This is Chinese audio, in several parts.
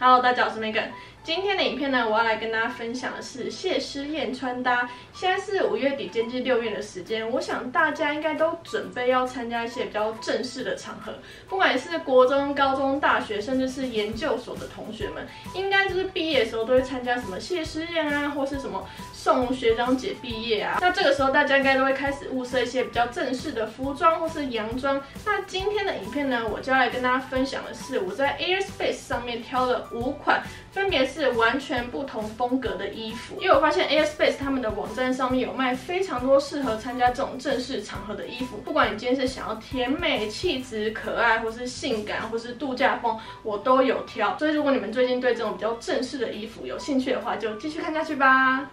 Hello，大家好，我是 Megan。今天的影片呢，我要来跟大家分享的是谢师宴穿搭。现在是五月底接近六月的时间，我想大家应该都准备要参加一些比较正式的场合，不管是国中、高中、大学，甚至是研究所的同学们，应该就是毕业的时候都会参加什么谢师宴啊，或是什么送学长姐毕业啊。那这个时候大家应该都会开始物色一些比较正式的服装或是洋装。那今天的影片呢，我就要来跟大家分享的是我在 Airspace 上面挑了五款，分别是。完全不同风格的衣服，因为我发现 Airspace 他们的网站上面有卖非常多适合参加这种正式场合的衣服。不管你今天是想要甜美、气质、可爱，或是性感，或是度假风，我都有挑。所以如果你们最近对这种比较正式的衣服有兴趣的话，就继续看下去吧。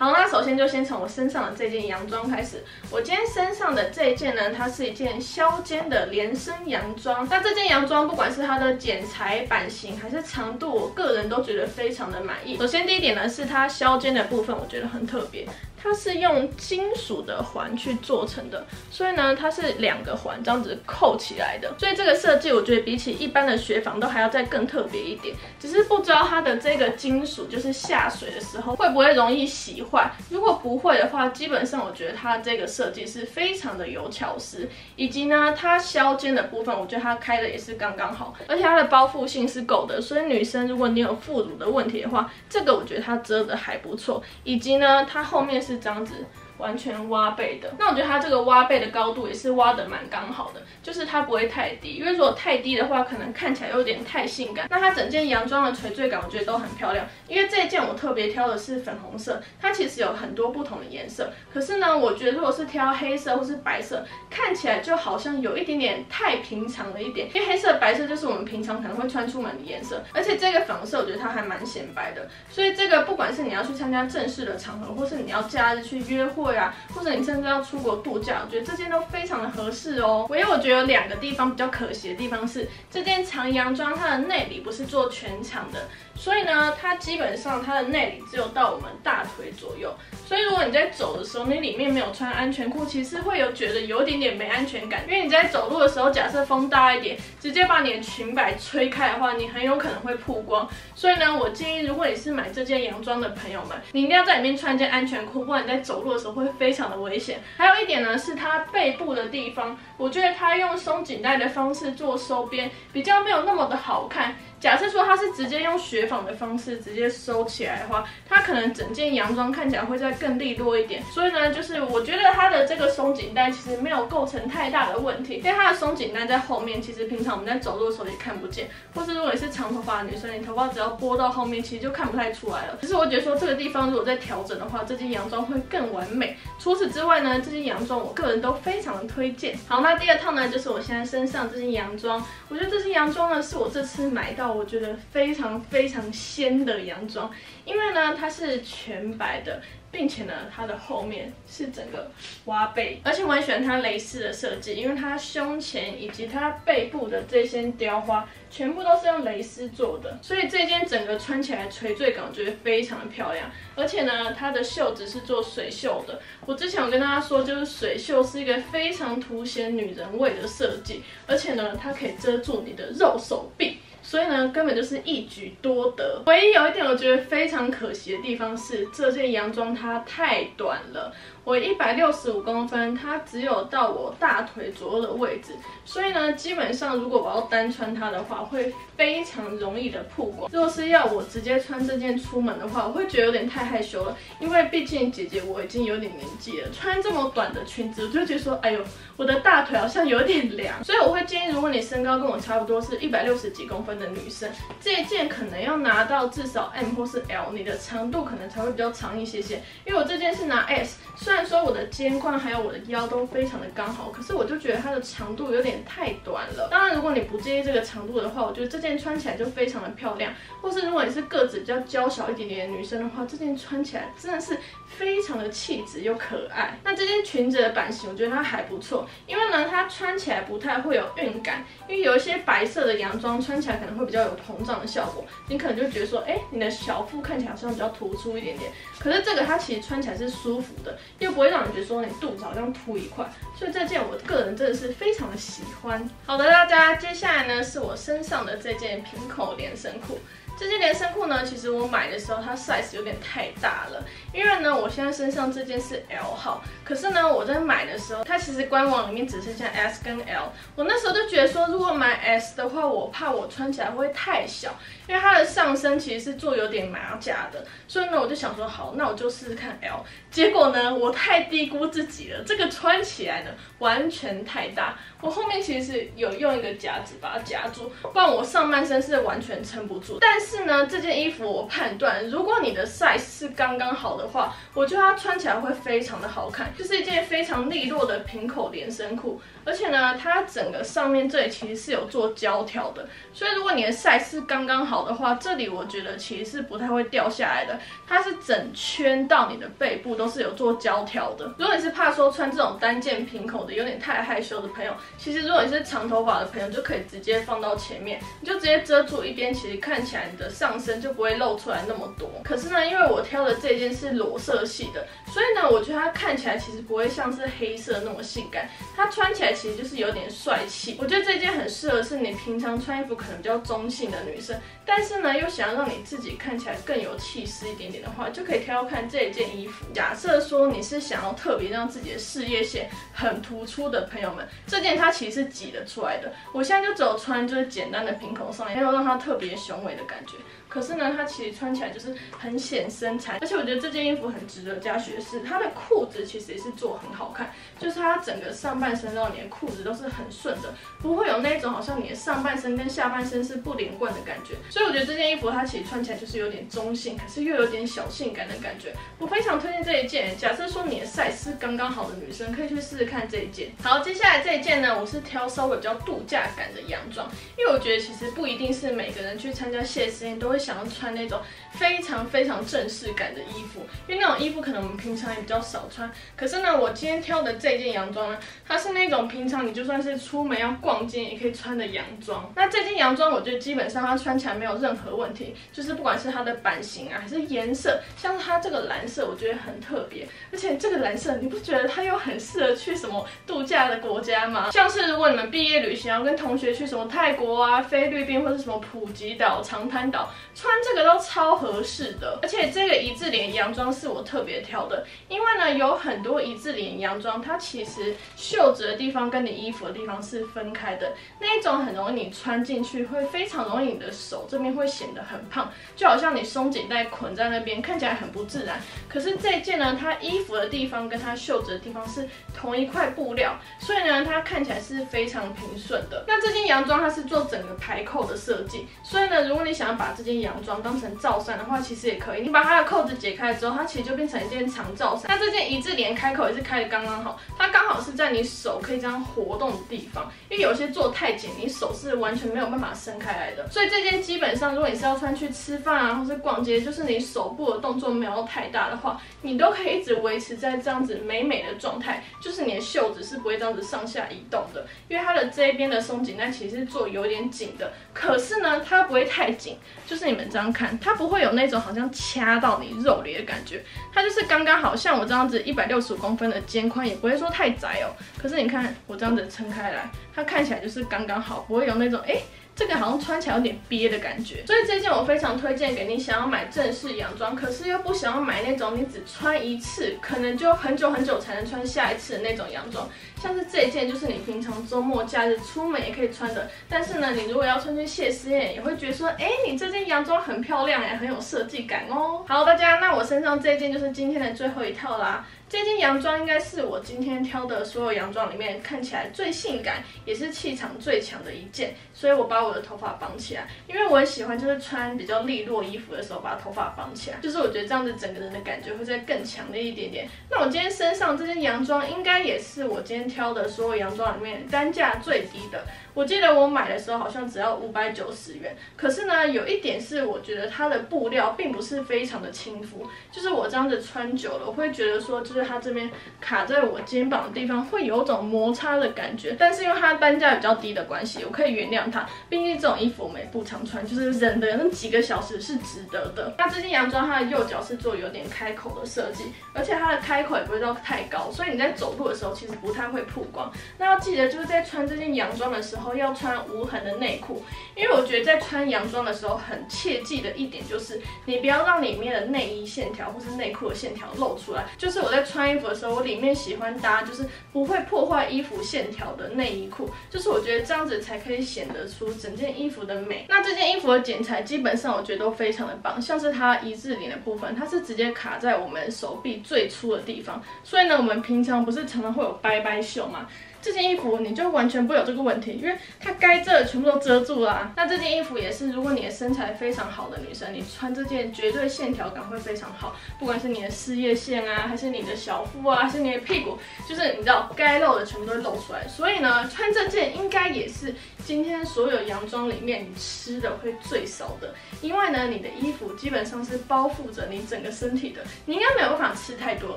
好，那首先就先从我身上的这件洋装开始。我今天身上的这一件呢，它是一件削肩的连身洋装。那这件洋装不管是它的剪裁、版型还是长度，我个人都觉得非常的满意。首先第一点呢，是它削肩的部分，我觉得很特别。它是用金属的环去做成的，所以呢，它是两个环这样子扣起来的。所以这个设计，我觉得比起一般的雪纺都还要再更特别一点。只是不知道它的这个金属，就是下水的时候会不会容易洗坏。如果不会的话，基本上我觉得它这个设计是非常的有巧思。以及呢，它削肩的部分，我觉得它开的也是刚刚好，而且它的包覆性是够的。所以女生如果你有副乳的问题的话，这个我觉得它遮的还不错。以及呢，它后面是。是这样子。完全挖背的，那我觉得它这个挖背的高度也是挖的蛮刚好的，就是它不会太低，因为如果太低的话，可能看起来有点太性感。那它整件洋装的垂坠感，我觉得都很漂亮。因为这件我特别挑的是粉红色，它其实有很多不同的颜色，可是呢，我觉得如果是挑黑色或是白色，看起来就好像有一点点太平常了一点。因为黑色、白色就是我们平常可能会穿出门的颜色，而且这个粉红色我觉得它还蛮显白的，所以这个不管是你要去参加正式的场合，或是你要假日去约会。对啊，或者你甚至要出国度假，我觉得这件都非常的合适哦。唯一我觉得有两个地方比较可惜的地方是，这件长洋装它的内里不是做全长的，所以呢，它基本上它的内里只有到我们大腿左右。所以如果你在走的时候，你里面没有穿安全裤，其实会有觉得有点点没安全感。因为你在走路的时候，假设风大一点，直接把你的裙摆吹开的话，你很有可能会曝光。所以呢，我建议如果你是买这件洋装的朋友们，你一定要在里面穿一件安全裤，不然你在走路的时候会非常的危险。还有一点呢，是它背部的地方，我觉得它用松紧带的方式做收边，比较没有那么的好看。假设说它是直接用雪纺的方式直接收起来的话，它可能整件洋装看起来会再更利落一点。所以呢，就是我觉得它的这个松紧带其实没有构成太大的问题，因为它的松紧带在后面，其实平常我们在走路的时候也看不见。或是如果你是长头发的女生，你头发只要拨到后面，其实就看不太出来了。只是我觉得说这个地方如果再调整的话，这件洋装会更完美。除此之外呢，这件洋装我个人都非常的推荐。好，那第二套呢，就是我现在身上这件洋装。我觉得这件洋装呢，是我这次买到。我觉得非常非常仙的洋装，因为呢它是全白的，并且呢它的后面是整个挖背，而且我很喜欢它蕾丝的设计，因为它胸前以及它背部的这些雕花全部都是用蕾丝做的，所以这件整个穿起来垂坠感我觉非常的漂亮，而且呢它的袖子是做水袖的，我之前有跟大家说，就是水袖是一个非常凸显女人味的设计，而且呢它可以遮住你的肉手臂。所以呢，根本就是一举多得。唯一有一点我觉得非常可惜的地方是，这件洋装它太短了。我一百六十五公分，它只有到我大腿左右的位置，所以呢，基本上如果我要单穿它的话，会非常容易的曝光。如果是要我直接穿这件出门的话，我会觉得有点太害羞了，因为毕竟姐姐我已经有点年纪了，穿这么短的裙子，我就觉得说，哎呦，我的大腿好像有点凉。所以我会建议，如果你身高跟我差不多是一百六十几公分的女生，这一件可能要拿到至少 M 或是 L，你的长度可能才会比较长一些些。因为我这件是拿 S。虽然然说我的肩宽还有我的腰都非常的刚好，可是我就觉得它的长度有点太短了。当然，如果你不介意这个长度的话，我觉得这件穿起来就非常的漂亮。或是如果你是个子比较娇小一点点的女生的话，这件穿起来真的是非常的气质又可爱。那这件裙子的版型，我觉得它还不错，因为呢它穿起来不太会有韵感。因为有一些白色的洋装穿起来可能会比较有膨胀的效果，你可能就觉得说，哎，你的小腹看起来好像比较突出一点点。可是这个它其实穿起来是舒服的。又不会让你觉得说你肚子好像凸一块，所以这件我个人真的是非常的喜欢。好的，大家，接下来呢是我身上的这件平口连身裤。这件连身裤呢，其实我买的时候它 size 有点太大了，因为呢我现在身上这件是 L 号，可是呢我在买的时候，它其实官网里面只剩下 S 跟 L，我那时候就觉得说如果买 S 的话，我怕我穿起来会太小，因为它的上身其实是做有点马甲的，所以呢我就想说好，那我就试试看 L，结果呢我太低估自己了，这个穿起来呢完全太大，我后面其实有用一个夹子把它夹住，不然我上半身是完全撑不住，但是。是呢，这件衣服我判断，如果你的 size 是刚刚好的话，我觉得它穿起来会非常的好看，就是一件非常利落的平口连身裤。而且呢，它整个上面这里其实是有做胶条的，所以如果你的 size 是刚刚好的话，这里我觉得其实是不太会掉下来的。它是整圈到你的背部都是有做胶条的。如果你是怕说穿这种单件平口的有点太害羞的朋友，其实如果你是长头发的朋友，就可以直接放到前面，你就直接遮住一边，其实看起来你的上身就不会露出来那么多。可是呢，因为我挑的这件是裸色系的，所以呢，我觉得它看起来其实不会像是黑色那么性感，它穿起来。其实就是有点帅气，我觉得这件很适合是你平常穿衣服可能比较中性的女生，但是呢又想要让你自己看起来更有气势一点点的话，就可以挑看这一件衣服。假设说你是想要特别让自己的事业线很突出的朋友们，这件它其实是挤得出来的。我现在就只有穿就是简单的平口上，没有让它特别雄伟的感觉。可是呢，它其实穿起来就是很显身材，而且我觉得这件衣服很值得加学士。它的裤子其实也是做很好看，就是它整个上半身到你的裤子都是很顺的，不会有那种好像你的上半身跟下半身是不连贯的感觉。所以我觉得这件衣服它其实穿起来就是有点中性，可是又有点小性感的感觉。我非常推荐这一件。假设说你的 size 是刚刚好的女生，可以去试试看这一件。好，接下来这一件呢，我是挑稍微比较度假感的洋装，因为我觉得其实不一定是每个人去参加谢师宴都会想要。穿那种非常非常正式感的衣服，因为那种衣服可能我们平常也比较少穿。可是呢，我今天挑的这件洋装呢，它是那种平常你就算是出门要逛街也可以穿的洋装。那这件洋装我觉得基本上它穿起来没有任何问题，就是不管是它的版型啊，还是颜色，像它这个蓝色，我觉得很特别。而且这个蓝色，你不觉得它又很适合去什么度假的国家吗？像是如果你们毕业旅行要跟同学去什么泰国啊、菲律宾或者什么普吉岛、长滩岛，穿这。个都超合适的，而且这个一字领洋装是我特别挑的，因为呢有很多一字领洋装，它其实袖子的地方跟你衣服的地方是分开的，那一种很容易你穿进去会非常容易你的手这边会显得很胖，就好像你松紧带捆在那边看起来很不自然。可是这件呢，它衣服的地方跟它袖子的地方是同一块布料，所以呢它看起来是非常平顺的。那这件洋装它是做整个排扣的设计，所以呢如果你想要把这件洋装当成罩衫的话，其实也可以。你把它的扣子解开之后，它其实就变成一件长罩衫。那这件一字连开口也是开的刚刚好，它刚好是在你手可以这样活动的地方。因为有些做太紧，你手是完全没有办法伸开来的。所以这件基本上，如果你是要穿去吃饭啊，或是逛街，就是你手部的动作没有太大的话，你都可以一直维持在这样子美美的状态。就是你的袖子是不会这样子上下移动的，因为它的这一边的松紧带其实是做有点紧的。可是呢，它不会太紧，就是你们这样看。它不会有那种好像掐到你肉里的感觉，它就是刚刚好像我这样子一百六十五公分的肩宽，也不会说太窄哦。可是你看我这样子撑开来，它看起来就是刚刚好，不会有那种哎。这个好像穿起来有点憋的感觉，所以这件我非常推荐给你想要买正式洋装，可是又不想要买那种你只穿一次，可能就很久很久才能穿下一次的那种洋装。像是这一件，就是你平常周末假日出门也可以穿的，但是呢，你如果要穿去谢师宴，也会觉得说，哎，你这件洋装很漂亮，也很有设计感哦。好，大家，那我身上这件就是今天的最后一套啦。这件洋装应该是我今天挑的所有洋装里面看起来最性感，也是气场最强的一件，所以我把我的头发绑起来，因为我很喜欢就是穿比较利落衣服的时候把头发绑起来，就是我觉得这样子整个人的感觉会再更强烈一点点。那我今天身上这件洋装应该也是我今天挑的所有洋装里面单价最低的。我记得我买的时候好像只要五百九十元，可是呢，有一点是我觉得它的布料并不是非常的亲肤，就是我这样子穿久了，我会觉得说，就是它这边卡在我肩膀的地方会有种摩擦的感觉。但是因为它单价比较低的关系，我可以原谅它，毕竟这种衣服我们也不常穿，就是忍的那几个小时是值得的。那这件洋装它的右脚是做有点开口的设计，而且它的开口也不会到太高，所以你在走路的时候其实不太会曝光。那要记得就是在穿这件洋装的时候。要穿无痕的内裤，因为我觉得在穿洋装的时候很切记的一点就是，你不要让里面的内衣线条或是内裤的线条露出来。就是我在穿衣服的时候，我里面喜欢搭就是不会破坏衣服线条的内衣裤，就是我觉得这样子才可以显得出整件衣服的美。那这件衣服的剪裁基本上我觉得都非常的棒，像是它一字领的部分，它是直接卡在我们手臂最粗的地方，所以呢，我们平常不是常常会有掰掰袖嘛？这件衣服你就完全不会有这个问题，因为它该遮的全部都遮住了。那这件衣服也是，如果你的身材非常好的女生，你穿这件绝对线条感会非常好。不管是你的事业线啊，还是你的小腹啊，还是你的屁股，就是你知道该露的全部都会露出来。所以呢，穿这件应该也是今天所有洋装里面你吃的会最少的，因为呢，你的衣服基本上是包覆着你整个身体的，你应该没有办法吃太多，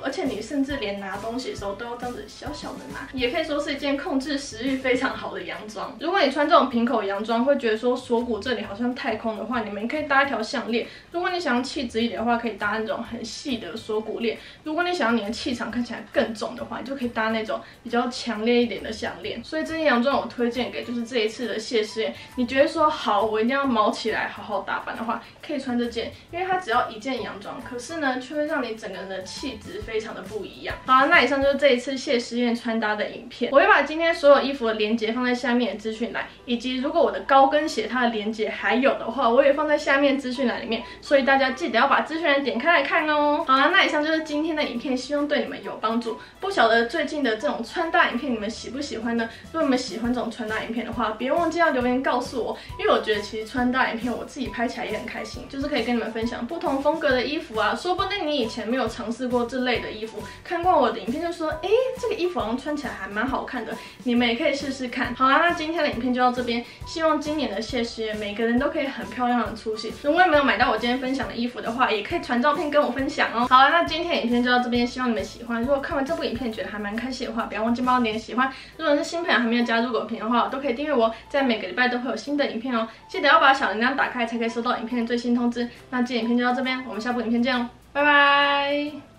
而且你甚至连拿东西的时候都要这样子小小的拿，也可以说是。一件控制食欲非常好的洋装。如果你穿这种平口洋装，会觉得说锁骨这里好像太空的话，你们可以搭一条项链。如果你想要气质一点的话，可以搭那种很细的锁骨链。如果你想要你的气场看起来更重的话，你就可以搭那种比较强烈一点的项链。所以这件洋装我推荐给就是这一次的谢师宴。你觉得说好，我一定要毛起来好好打扮的话，可以穿这件，因为它只要一件洋装，可是呢却会让你整个人的气质非常的不一样。好，那以上就是这一次谢师宴穿搭的影片。我。会把今天所有衣服的链接放在下面的资讯栏，以及如果我的高跟鞋它的链接还有的话，我也放在下面资讯栏里面，所以大家记得要把资讯栏点开来看哦。好了，那以上就是今天的影片，希望对你们有帮助。不晓得最近的这种穿搭影片你们喜不喜欢呢？如果你们喜欢这种穿搭影片的话，别忘记要留言告诉我，因为我觉得其实穿搭影片我自己拍起来也很开心，就是可以跟你们分享不同风格的衣服啊。说不定你以前没有尝试过这类的衣服，看过我的影片就说，哎，这个衣服好像穿起来还蛮好看。的，你们也可以试试看。好啦，那今天的影片就到这边。希望今年的谢师宴，每个人都可以很漂亮的出席。如果你没有买到我今天分享的衣服的话，也可以传照片跟我分享哦。好啦，那今天的影片就到这边，希望你们喜欢。如果看完这部影片觉得还蛮开心的话，不要忘记帮我点喜欢。如果是新朋友还没有加入果屏的话，都可以订阅我，在每个礼拜都会有新的影片哦。记得要把小铃铛打开，才可以收到影片的最新通知。那今天影片就到这边，我们下部影片见哦，拜拜。